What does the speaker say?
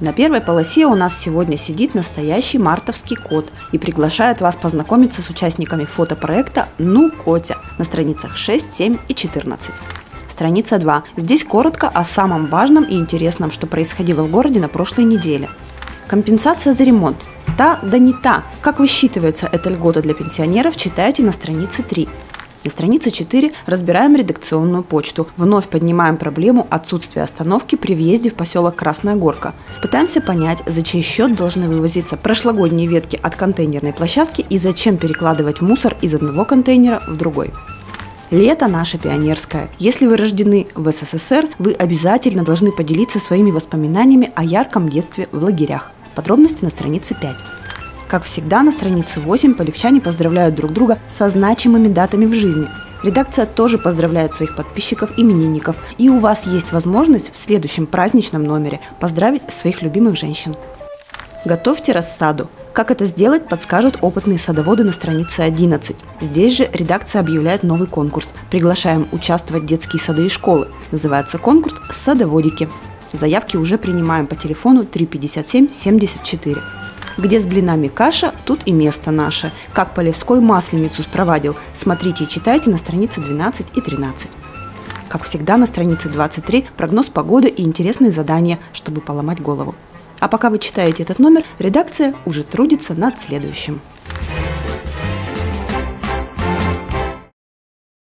На первой полосе у нас сегодня сидит настоящий мартовский кот и приглашает вас познакомиться с участниками фотопроекта «Ну, Котя» на страницах 6, 7 и 14. Страница 2. Здесь коротко о самом важном и интересном, что происходило в городе на прошлой неделе. Компенсация за ремонт. Та, да не та. Как высчитывается эта льгота для пенсионеров, читайте на странице 3. На странице 4 разбираем редакционную почту. Вновь поднимаем проблему отсутствия остановки при въезде в поселок Красная Горка. Пытаемся понять, за чей счет должны вывозиться прошлогодние ветки от контейнерной площадки и зачем перекладывать мусор из одного контейнера в другой. Лето наше пионерское. Если вы рождены в СССР, вы обязательно должны поделиться своими воспоминаниями о ярком детстве в лагерях. Подробности на странице 5. Как всегда, на странице 8 полевчане поздравляют друг друга со значимыми датами в жизни. Редакция тоже поздравляет своих подписчиков именинников, и у вас есть возможность в следующем праздничном номере поздравить своих любимых женщин. Готовьте рассаду. Как это сделать, подскажут опытные садоводы на странице 11. Здесь же редакция объявляет новый конкурс. Приглашаем участвовать детские сады и школы. Называется конкурс «Садоводики». Заявки уже принимаем по телефону 357 74. Где с блинами каша, тут и место наше. Как Полевской масленицу спровадил. Смотрите и читайте на странице 12 и 13. Как всегда, на странице 23 прогноз погоды и интересные задания, чтобы поломать голову. А пока вы читаете этот номер, редакция уже трудится над следующим.